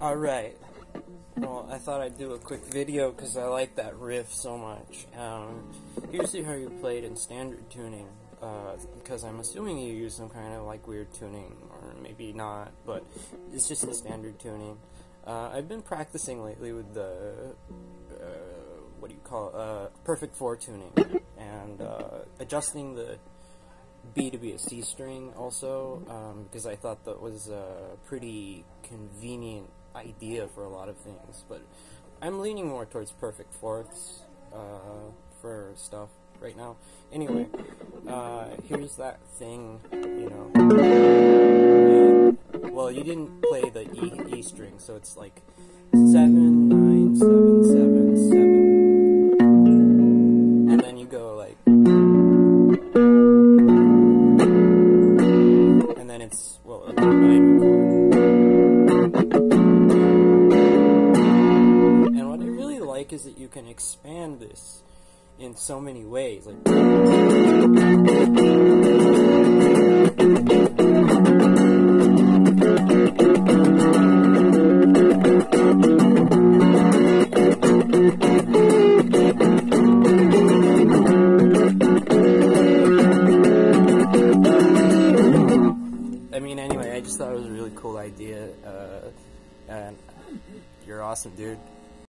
Alright. Well, I thought I'd do a quick video because I like that riff so much. Um, here's how you play it in standard tuning. Uh, because I'm assuming you use some kind of like weird tuning, or maybe not, but it's just the standard tuning. Uh, I've been practicing lately with the, uh, what do you call it, uh, Perfect 4 tuning, and uh, adjusting the B to be a C string also, um, because I thought that was a pretty convenient idea for a lot of things, but I'm leaning more towards perfect fourths uh, for stuff right now. Anyway, uh, here's that thing, you know. Well, you didn't play the E, e string, so it's like 7, 9, 7, 7, And what I really like is that you can expand this in so many ways. Like, I mean, anyway, I just thought it was a really cool idea, uh, and you're awesome, dude.